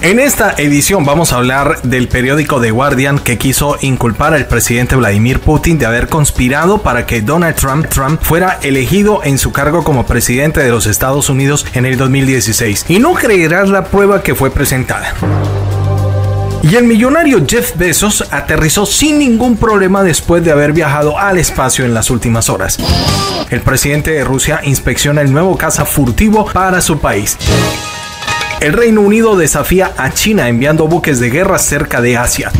En esta edición vamos a hablar del periódico The Guardian que quiso inculpar al presidente Vladimir Putin de haber conspirado para que Donald Trump, Trump fuera elegido en su cargo como presidente de los Estados Unidos en el 2016. Y no creerás la prueba que fue presentada. Y el millonario Jeff Bezos aterrizó sin ningún problema después de haber viajado al espacio en las últimas horas. El presidente de Rusia inspecciona el nuevo caza furtivo para su país. El Reino Unido desafía a China enviando buques de guerra cerca de Asia.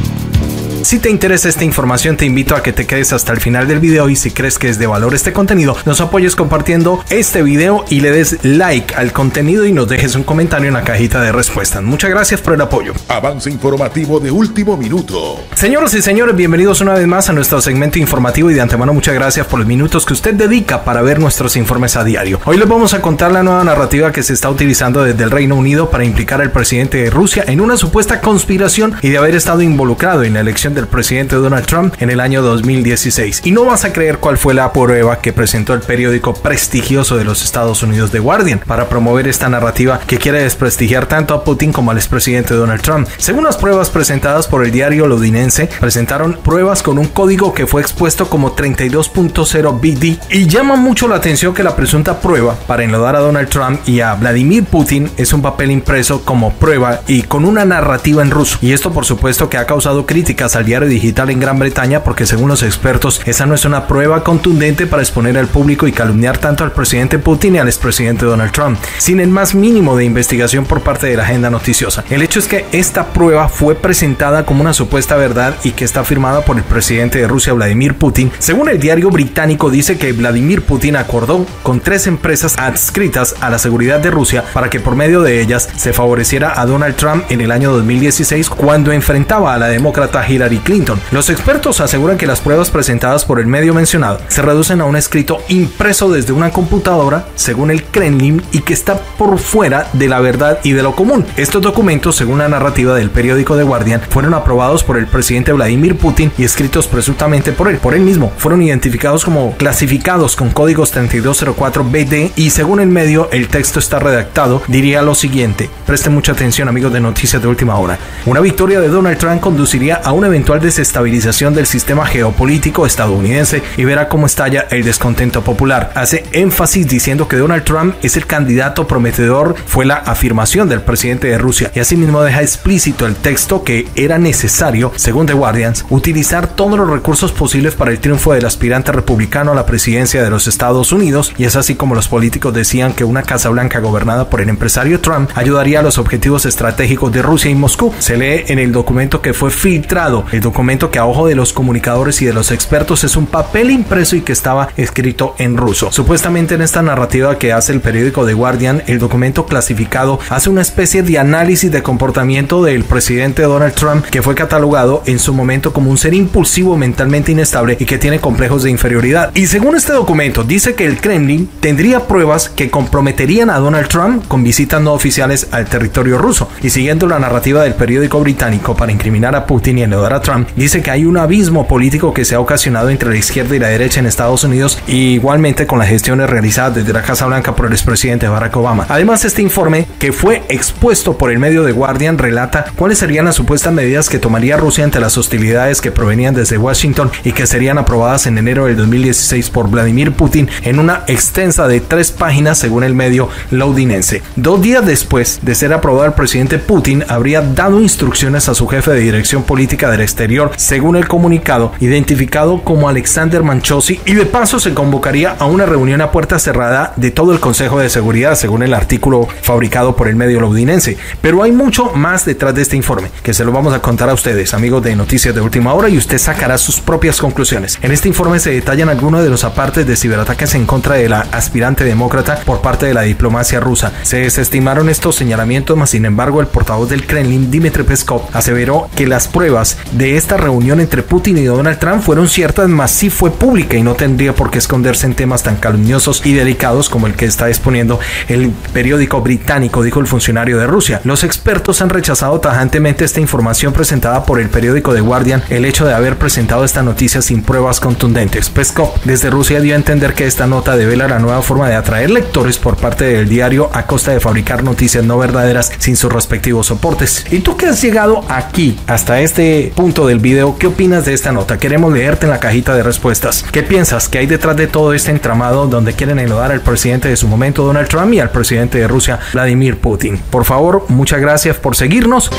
Si te interesa esta información, te invito a que te quedes hasta el final del video y si crees que es de valor este contenido, nos apoyes compartiendo este video y le des like al contenido y nos dejes un comentario en la cajita de respuestas. Muchas gracias por el apoyo. Avance informativo de último minuto. Señoras y señores, bienvenidos una vez más a nuestro segmento informativo y de antemano muchas gracias por los minutos que usted dedica para ver nuestros informes a diario. Hoy les vamos a contar la nueva narrativa que se está utilizando desde el Reino Unido para implicar al presidente de Rusia en una supuesta conspiración y de haber estado involucrado en la elección del presidente Donald Trump en el año 2016. Y no vas a creer cuál fue la prueba que presentó el periódico prestigioso de los Estados Unidos, The Guardian, para promover esta narrativa que quiere desprestigiar tanto a Putin como al expresidente Donald Trump. Según las pruebas presentadas por el diario londinense, presentaron pruebas con un código que fue expuesto como 32.0 BD y llama mucho la atención que la presunta prueba para enlodar a Donald Trump y a Vladimir Putin es un papel impreso como prueba y con una narrativa en ruso. Y esto por supuesto que ha causado críticas al diario digital en Gran Bretaña porque según los expertos esa no es una prueba contundente para exponer al público y calumniar tanto al presidente Putin y al expresidente Donald Trump, sin el más mínimo de investigación por parte de la agenda noticiosa. El hecho es que esta prueba fue presentada como una supuesta verdad y que está firmada por el presidente de Rusia Vladimir Putin. Según el diario británico dice que Vladimir Putin acordó con tres empresas adscritas a la seguridad de Rusia para que por medio de ellas se favoreciera a Donald Trump en el año 2016 cuando enfrentaba a la demócrata Hillary Clinton. Los expertos aseguran que las pruebas presentadas por el medio mencionado se reducen a un escrito impreso desde una computadora, según el Kremlin, y que está por fuera de la verdad y de lo común. Estos documentos, según la narrativa del periódico The Guardian, fueron aprobados por el presidente Vladimir Putin y escritos presuntamente por él. Por él mismo, fueron identificados como clasificados con códigos 3204BD y según el medio, el texto está redactado, diría lo siguiente. Preste mucha atención amigos de Noticias de Última Hora. Una victoria de Donald Trump conduciría a un eventual desestabilización del sistema geopolítico estadounidense y verá cómo estalla el descontento popular. Hace énfasis diciendo que Donald Trump es el candidato prometedor, fue la afirmación del presidente de Rusia y asimismo deja explícito el texto que era necesario, según The Guardians, utilizar todos los recursos posibles para el triunfo del aspirante republicano a la presidencia de los Estados Unidos y es así como los políticos decían que una Casa Blanca gobernada por el empresario Trump ayudaría a los objetivos estratégicos de Rusia y Moscú. Se lee en el documento que fue filtrado, el documento que a ojo de los comunicadores y de los expertos es un papel impreso y que estaba escrito en ruso. Supuestamente en esta narrativa que hace el periódico The Guardian, el documento clasificado hace una especie de análisis de comportamiento del presidente Donald Trump que fue catalogado en su momento como un ser impulsivo mentalmente inestable y que tiene complejos de inferioridad. Y según este documento dice que el Kremlin tendría pruebas que comprometerían a Donald Trump con visitas no oficiales al territorio ruso. Y siguiendo la narrativa del periódico británico para incriminar a Putin y enlodar a Trump, dice que hay un abismo político que se ha ocasionado entre la izquierda y la derecha en Estados Unidos y igualmente con las gestiones realizadas desde la Casa Blanca por el expresidente Barack Obama. Además, este informe que fue expuesto por el medio de Guardian relata cuáles serían las supuestas medidas que tomaría Rusia ante las hostilidades que provenían desde Washington y que serían aprobadas en enero del 2016 por Vladimir Putin en una extensa de tres páginas según el medio londinense. Dos días después de ser aprobado el presidente Putin habría dado instrucciones a su jefe de dirección política del exterior según el comunicado, identificado como Alexander Manchosi, y de paso se convocaría a una reunión a puerta cerrada de todo el Consejo de Seguridad, según el artículo fabricado por el medio londinense. Pero hay mucho más detrás de este informe, que se lo vamos a contar a ustedes, amigos de Noticias de Última Hora, y usted sacará sus propias conclusiones. En este informe se detallan algunos de los apartes de ciberataques en contra de la aspirante demócrata por parte de la diplomacia rusa. Se desestimaron estos señalamientos, mas sin embargo el portavoz del Kremlin, Dmitry Peskov, aseveró que las pruebas de esta reunión entre Putin y Donald Trump fueron ciertas, mas sí fue pública y no tendría por qué esconderse en temas tan calumniosos y delicados como el que está exponiendo el periódico británico, dijo el funcionario de Rusia. Los expertos han rechazado tajantemente esta información presentada por el periódico The Guardian, el hecho de haber presentado esta noticia sin pruebas contundentes. Peskov desde Rusia dio a entender que esta nota devela la nueva forma de atraer lectores por parte del diario a costa de fabricar noticias no verdaderas sin sus respectivos soportes. ¿Y tú que has llegado aquí hasta este punto del video, qué opinas de esta nota? Queremos leerte en la cajita de respuestas. ¿Qué piensas que hay detrás de todo este entramado donde quieren enlodar al presidente de su momento Donald Trump y al presidente de Rusia Vladimir Putin? Por favor, muchas gracias por seguirnos.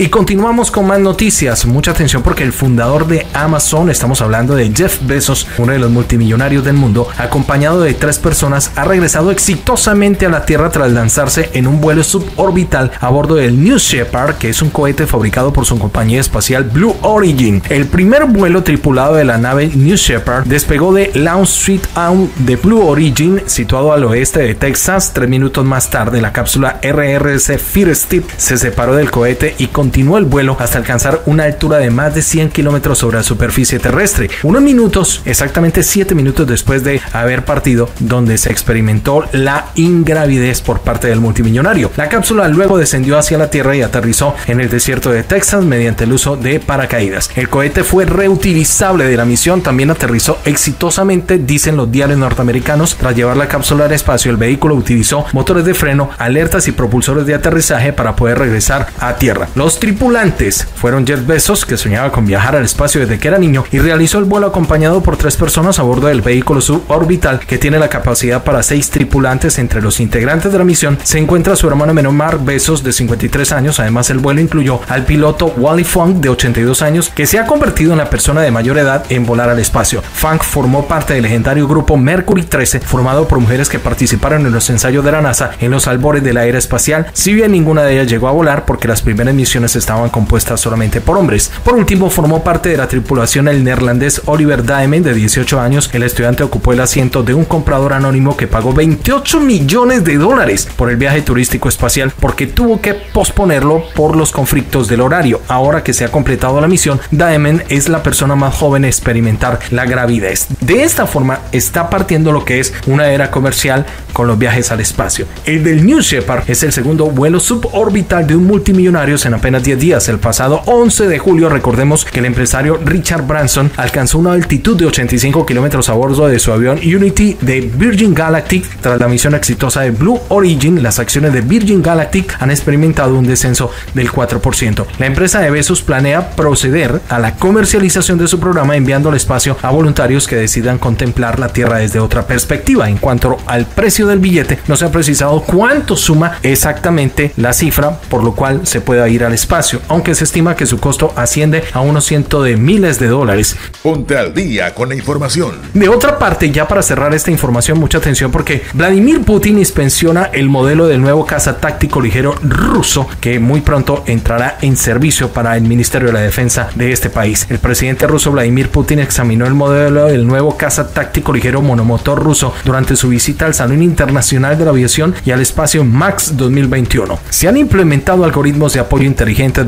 Y continuamos con más noticias. Mucha atención porque el fundador de Amazon, estamos hablando de Jeff Bezos, uno de los multimillonarios del mundo, acompañado de tres personas, ha regresado exitosamente a la Tierra tras lanzarse en un vuelo suborbital a bordo del New Shepard, que es un cohete fabricado por su compañía espacial Blue Origin. El primer vuelo tripulado de la nave New Shepard despegó de Launch Street Arm de Blue Origin, situado al oeste de Texas. Tres minutos más tarde, la cápsula RRS First se separó del cohete y con continuó el vuelo hasta alcanzar una altura de más de 100 kilómetros sobre la superficie terrestre. Unos minutos, exactamente 7 minutos después de haber partido, donde se experimentó la ingravidez por parte del multimillonario. La cápsula luego descendió hacia la Tierra y aterrizó en el desierto de Texas mediante el uso de paracaídas. El cohete fue reutilizable de la misión, también aterrizó exitosamente, dicen los diarios norteamericanos. Tras llevar la cápsula al espacio, el vehículo utilizó motores de freno, alertas y propulsores de aterrizaje para poder regresar a tierra. Los tripulantes fueron Jeff Bezos, que soñaba con viajar al espacio desde que era niño, y realizó el vuelo acompañado por tres personas a bordo del vehículo suborbital que tiene la capacidad para seis tripulantes. Entre los integrantes de la misión se encuentra su hermano menor Mark Bezos, de 53 años. Además, el vuelo incluyó al piloto Wally Funk, de 82 años, que se ha convertido en la persona de mayor edad en volar al espacio. Funk formó parte del legendario grupo Mercury 13, formado por mujeres que participaron en los ensayos de la NASA en los albores de la era espacial, si bien ninguna de ellas llegó a volar porque las primeras misiones estaban compuestas solamente por hombres. Por último, formó parte de la tripulación el neerlandés Oliver Diamond, de 18 años. El estudiante ocupó el asiento de un comprador anónimo que pagó 28 millones de dólares por el viaje turístico espacial porque tuvo que posponerlo por los conflictos del horario. Ahora que se ha completado la misión, Diamond es la persona más joven a experimentar la gravidez. De esta forma, está partiendo lo que es una era comercial con los viajes al espacio. El del New Shepard es el segundo vuelo suborbital de un multimillonario en apenas 10 días. El pasado 11 de julio, recordemos que el empresario Richard Branson alcanzó una altitud de 85 kilómetros a bordo de su avión Unity de Virgin Galactic. Tras la misión exitosa de Blue Origin, las acciones de Virgin Galactic han experimentado un descenso del 4%. La empresa de Besos planea proceder a la comercialización de su programa enviando al espacio a voluntarios que decidan contemplar la Tierra desde otra perspectiva. En cuanto al precio del billete, no se ha precisado cuánto suma exactamente la cifra, por lo cual se pueda ir al aunque se estima que su costo asciende a unos cientos de miles de dólares. Ponte al día con la información. De otra parte, ya para cerrar esta información, mucha atención porque Vladimir Putin inspecciona el modelo del nuevo caza táctico ligero ruso que muy pronto entrará en servicio para el Ministerio de la Defensa de este país. El presidente ruso Vladimir Putin examinó el modelo del nuevo caza táctico ligero monomotor ruso durante su visita al Salón Internacional de la Aviación y al Espacio MAX 2021. Se han implementado algoritmos de apoyo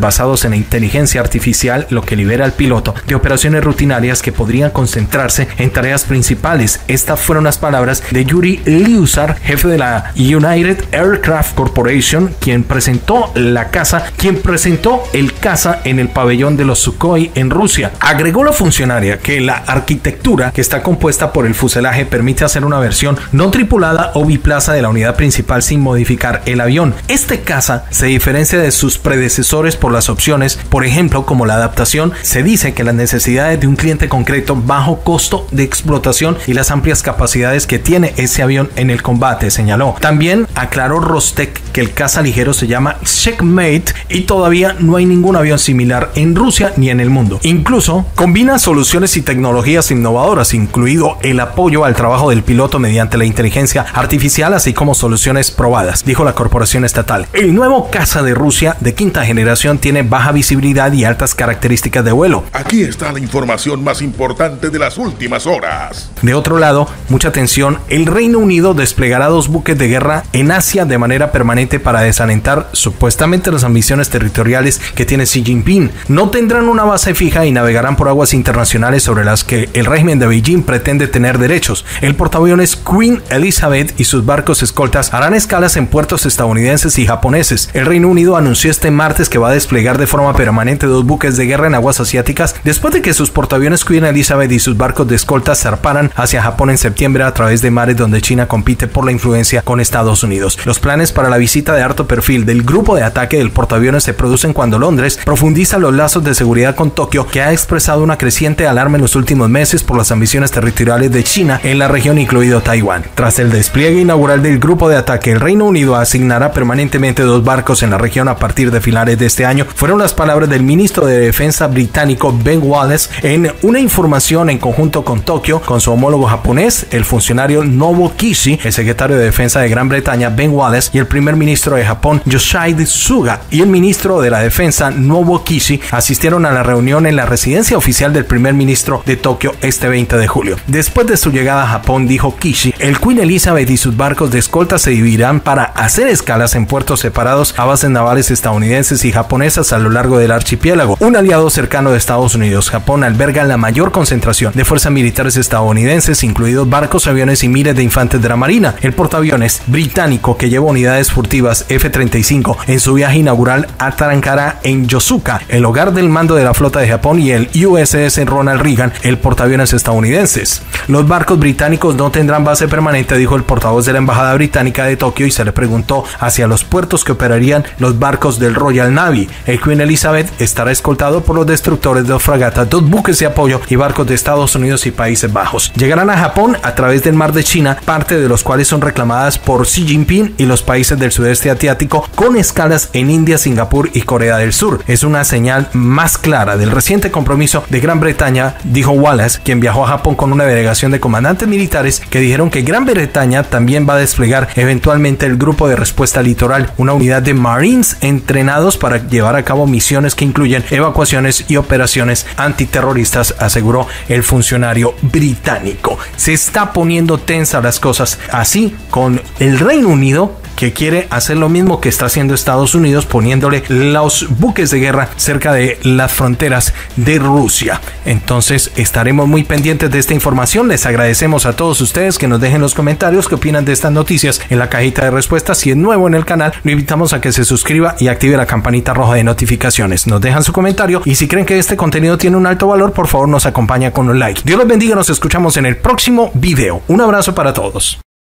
basados en la inteligencia artificial, lo que libera al piloto de operaciones rutinarias que podrían concentrarse en tareas principales. Estas fueron las palabras de Yuri Liusar, jefe de la United Aircraft Corporation, quien presentó la casa, quien presentó el caza en el pabellón de los Sukhoi en Rusia. Agregó la funcionaria que la arquitectura que está compuesta por el fuselaje permite hacer una versión no tripulada o biplaza de la unidad principal sin modificar el avión. Este caza se diferencia de sus predecesores por las opciones, por ejemplo, como la adaptación, se dice que las necesidades de un cliente concreto, bajo costo de explotación y las amplias capacidades que tiene ese avión en el combate, señaló. También aclaró Rostec que el caza ligero se llama Checkmate y todavía no hay ningún avión similar en Rusia ni en el mundo. Incluso combina soluciones y tecnologías innovadoras, incluido el apoyo al trabajo del piloto mediante la inteligencia artificial, así como soluciones probadas, dijo la corporación estatal. El nuevo caza de Rusia de quinta generación tiene baja visibilidad y altas características de vuelo. Aquí está la información más importante de las últimas horas. De otro lado, mucha atención, el Reino Unido desplegará dos buques de guerra en Asia de manera permanente para desalentar supuestamente las ambiciones territoriales que tiene Xi Jinping. No tendrán una base fija y navegarán por aguas internacionales sobre las que el régimen de Beijing pretende tener derechos. El portaaviones Queen Elizabeth y sus barcos escoltas harán escalas en puertos estadounidenses y japoneses. El Reino Unido anunció este martes que va a desplegar de forma permanente dos buques de guerra en aguas asiáticas después de que sus portaaviones Queen Elizabeth y sus barcos de escoltas zarparan hacia Japón en septiembre a través de mares donde China compite por la influencia con Estados Unidos. Los planes para la visita de alto perfil del grupo de ataque del portaaviones se producen cuando Londres profundiza los lazos de seguridad con Tokio, que ha expresado una creciente alarma en los últimos meses por las ambiciones territoriales de China en la región, incluido Taiwán. Tras el despliegue inaugural del grupo de ataque, el Reino Unido asignará permanentemente dos barcos en la región a partir de finales de este año. Fueron las palabras del ministro de Defensa británico Ben Wallace en una información en conjunto con Tokio, con su homólogo japonés, el funcionario Nobuo Kishi, el secretario de Defensa de Gran Bretaña Ben Wallace y el primer ministro de Japón Yoshihide Suga y el ministro de la Defensa Nobuo Kishi asistieron a la reunión en la residencia oficial del primer ministro de Tokio este 20 de julio. Después de su llegada a Japón, dijo Kishi, el Queen Elizabeth y sus barcos de escolta se dividirán para hacer escalas en puertos separados a bases navales estadounidenses y japonesas a lo largo del archipiélago. Un aliado cercano de Estados Unidos, Japón alberga la mayor concentración de fuerzas militares estadounidenses, incluidos barcos, aviones y miles de infantes de la Marina. El portaaviones británico que lleva unidades furtivas F-35 en su viaje inaugural atracará en Yosuka, el hogar del mando de la flota de Japón y el USS Ronald Reagan, el portaaviones estadounidenses. Los barcos británicos no tendrán base permanente, dijo el portavoz de la Embajada Británica de Tokio y se le preguntó hacia los puertos que operarían los barcos del Royal Navy. El Queen Elizabeth estará escoltado por los destructores de dos fragatas, dos buques de apoyo y barcos de Estados Unidos y Países Bajos. Llegarán a Japón a través del mar de China, parte de los cuales son reclamadas por Xi Jinping y los países del sudeste asiático, con escalas en India, Singapur y Corea del Sur. Es una señal más clara del reciente compromiso de Gran Bretaña, dijo Wallace, quien viajó a Japón con una delegación de comandantes militares que dijeron que Gran Bretaña también va a desplegar eventualmente el grupo de respuesta litoral, una unidad de Marines entrenados para llevar a cabo misiones que incluyen evacuaciones y operaciones antiterroristas, aseguró el funcionario británico. Se está poniendo tensa las cosas así con el Reino Unido que quiere hacer lo mismo que está haciendo Estados Unidos poniéndole los buques de guerra cerca de las fronteras de Rusia. Entonces estaremos muy pendientes de esta información. Les agradecemos a todos ustedes que nos dejen los comentarios que opinan de estas noticias en la cajita de respuestas. Si es nuevo en el canal, lo invitamos a que se suscriba y active la campanita roja de notificaciones. Nos dejan su comentario y si creen que este contenido tiene un alto valor, por favor nos acompaña con un like. Dios los bendiga, nos escuchamos en el próximo video. Un abrazo para todos.